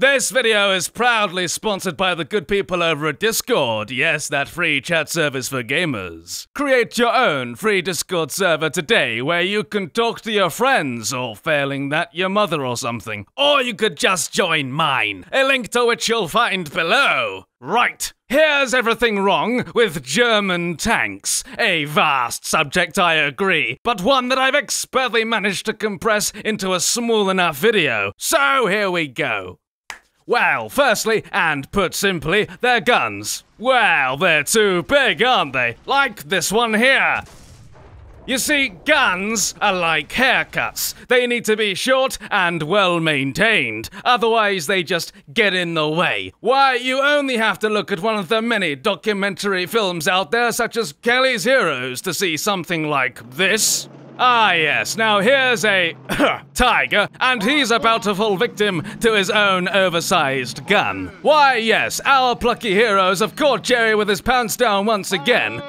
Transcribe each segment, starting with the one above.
This video is proudly sponsored by the good people over at Discord. Yes, that free chat service for gamers. Create your own free Discord server today where you can talk to your friends, or failing that, your mother or something. Or you could just join mine, a link to which you'll find below. Right. Here's everything wrong with German tanks. A vast subject, I agree, but one that I've expertly managed to compress into a small enough video. So here we go. Well, firstly, and put simply, they're guns. Well, they're too big, aren't they? Like this one here. You see, guns are like haircuts. They need to be short and well maintained, otherwise, they just get in the way. Why, you only have to look at one of the many documentary films out there, such as Kelly's Heroes, to see something like this. Ah, yes. Now here's a tiger, and he's about to fall victim to his own oversized gun. Why, yes, our plucky heroes have caught Jerry with his pants down once again.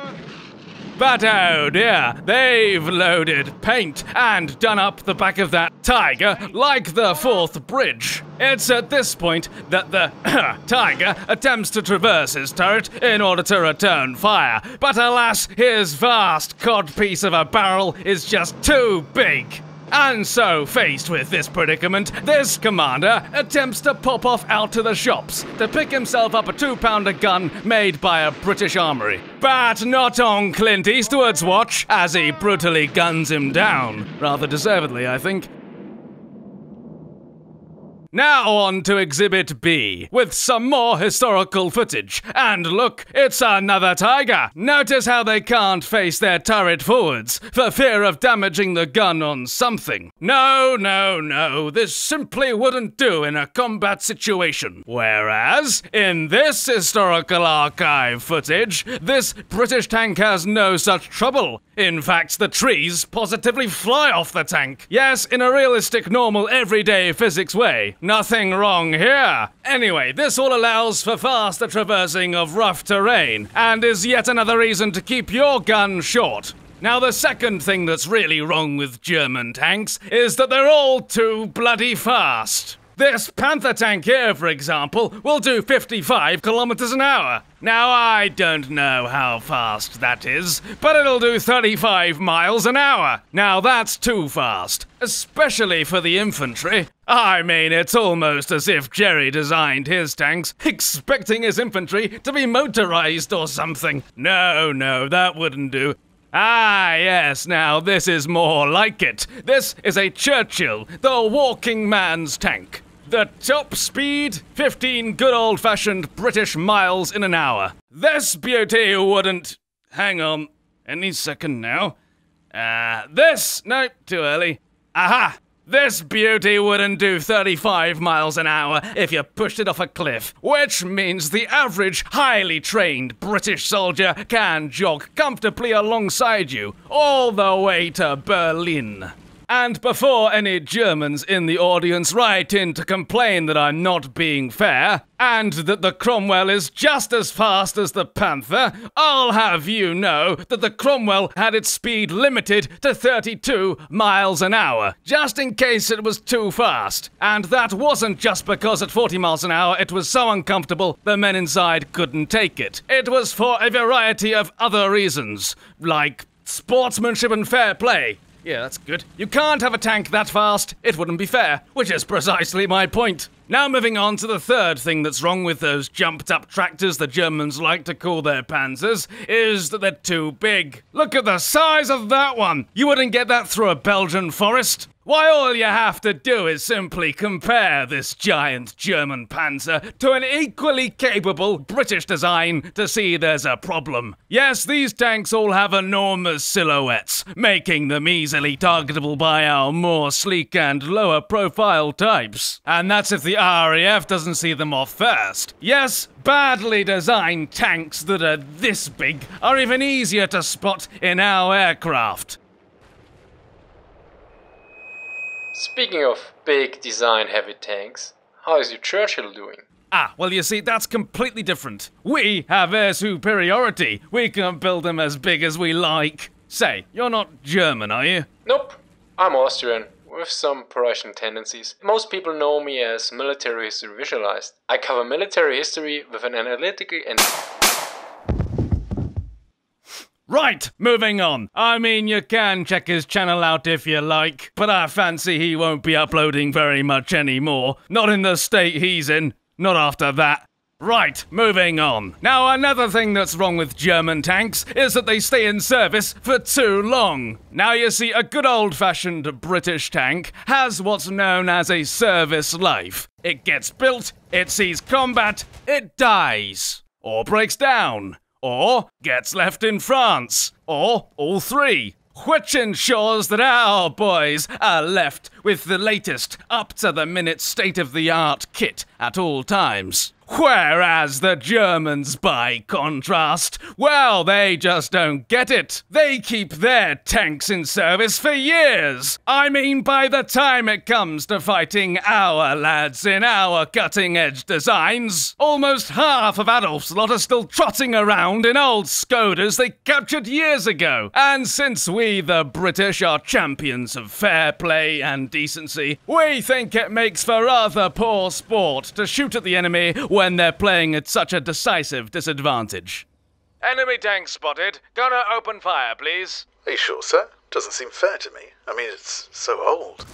But oh dear, they've loaded paint and done up the back of that tiger like the Forth Bridge. It's at this point that the tiger attempts to traverse his turret in order to return fire. But alas, his vast codpiece of a barrel is just too big. And so, faced with this predicament, this commander attempts to pop off out to the shops to pick himself up a two pounder gun made by a British armory. But not on Clint Eastwood's watch, as he brutally guns him down. Rather deservedly, I think. Now on to Exhibit B, with some more historical footage. And look, it's another tiger! Notice how they can't face their turret forwards, for fear of damaging the gun on something. No, no, no, this simply wouldn't do in a combat situation. Whereas, in this historical archive footage, this British tank has no such trouble. In fact, the trees positively fly off the tank. Yes, in a realistic, normal, everyday physics way. Nothing wrong here. Anyway, this all allows for faster traversing of rough terrain, and is yet another reason to keep your gun short. Now, the second thing that's really wrong with German tanks is that they're all too bloody fast. This Panther tank here, for example, will do 55 kilometers an hour. Now, I don't know how fast that is, but it'll do 35 miles an hour. Now, that's too fast, especially for the infantry. I mean, it's almost as if Jerry designed his tanks expecting his infantry to be motorized or something. No, no, that wouldn't do. Ah, yes, now this is more like it. This is a Churchill, the walking man's tank. The top speed, 15 good old fashioned British miles in an hour. This beauty wouldn't. Hang on, any second now. Uh, this. No, too early. Aha! This beauty wouldn't do 35 miles an hour if you pushed it off a cliff, which means the average highly trained British soldier can jog comfortably alongside you all the way to Berlin. And before any Germans in the audience write in to complain that I'm not being fair, and that the Cromwell is just as fast as the Panther, I'll have you know that the Cromwell had its speed limited to 32 miles an hour, just in case it was too fast. And that wasn't just because at 40 miles an hour it was so uncomfortable the men inside couldn't take it. It was for a variety of other reasons, like sportsmanship and fair play. Yeah, that's good. You can't have a tank that fast. It wouldn't be fair, which is precisely my point. Now moving on to the third thing that's wrong with those jumped up tractors the Germans like to call their panzers, is that they're too big. Look at the size of that one! You wouldn't get that through a Belgian forest. Why, all you have to do is simply compare this giant German panzer to an equally capable British design to see there's a problem. Yes, these tanks all have enormous silhouettes, making them easily targetable by our more sleek and lower profile types. And that's if the RAF doesn't see them off first. Yes, badly designed tanks that are this big are even easier to spot in our aircraft. Speaking of big design heavy tanks, how is your Churchill doing? Ah, well, you see, that's completely different. We have air superiority. We can build them as big as we like. Say, you're not German, are you? Nope, I'm Austrian. with some Prussian tendencies. Most people know me as Military History Visualized. I cover military history with an analytical and Right, moving on. I mean, you can check his channel out if you like, but I fancy he won't be uploading very much anymore. Not in the state he's in. Not after that. Right, moving on. Now, another thing that's wrong with German tanks is that they stay in service for too long. Now, you see, a good old fashioned British tank has what's known as a service life. It gets built, it sees combat, it dies. Or breaks down or gets left in France, or all three. Which ensures that our boys are left with the latest, up to the minute state of the art kit at all times. Whereas the Germans, by contrast, well, they just don't get it. They keep their tanks in service for years. I mean, by the time it comes to fighting our lads in our cutting edge designs, almost half of Adolf's lot are still trotting around in old Skodas they captured years ago. And since we, the British, are champions of fair play and decency, we think it makes for rather poor sport to shoot at the enemy when they're playing at such a decisive disadvantage. Enemy tank spotted. Gonna open fire, please. Are you sure, sir? Doesn't seem fair to me. I mean, it's so old.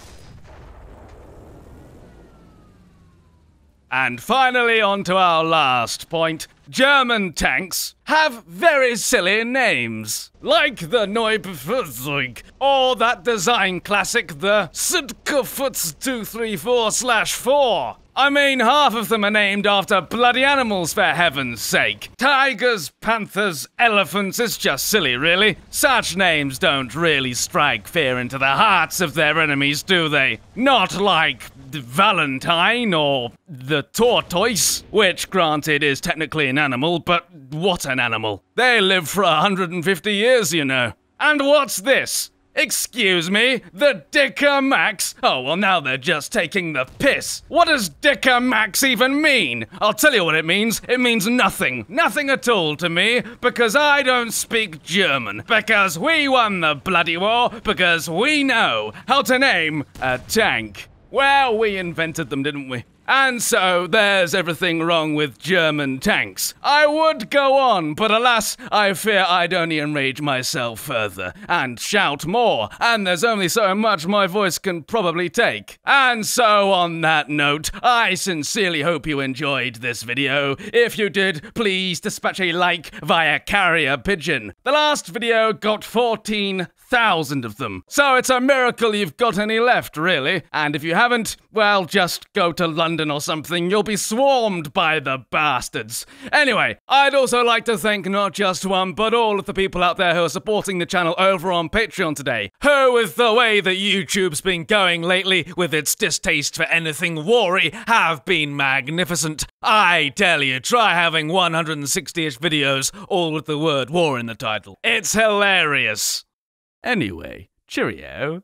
And finally, on to our last point. German tanks have very silly names, like the Neubaufahrzeug, or that design classic, the Sidkefutz 234 4. I mean, half of them are named after bloody animals, for heaven's sake. Tigers, panthers, elephants, it's just silly, really. Such names don't really strike fear into the hearts of their enemies, do they? Not like Valentine or the tortoise, which, granted, is technically an animal, but what an animal. They live for 150 years, you know. And what's this? Excuse me? The Dicker Max? Oh, well, now they're just taking the piss. What does Dicker Max even mean? I'll tell you what it means. It means nothing. Nothing at all to me, because I don't speak German. Because we won the bloody war, because we know how to name a tank. Well, we invented them, didn't we? And so there's everything wrong with German tanks. I would go on, but alas, I fear I'd only enrage myself further and shout more, and there's only so much my voice can probably take. And so on that note, I sincerely hope you enjoyed this video. If you did, please dispatch a like via carrier pigeon. The last video got 14 thousand of them. So it's a miracle you've got any left, really. And if you haven't, well, just go to London or something. You'll be swarmed by the bastards. Anyway, I'd also like to thank not just one, but all of the people out there who are supporting the channel over on Patreon today. Who, with the way that YouTube's been going lately, with its distaste for anything wary, have been magnificent. I tell you, try having 160-ish videos, all with the word war in the title. It's hilarious. Anyway, cheerio.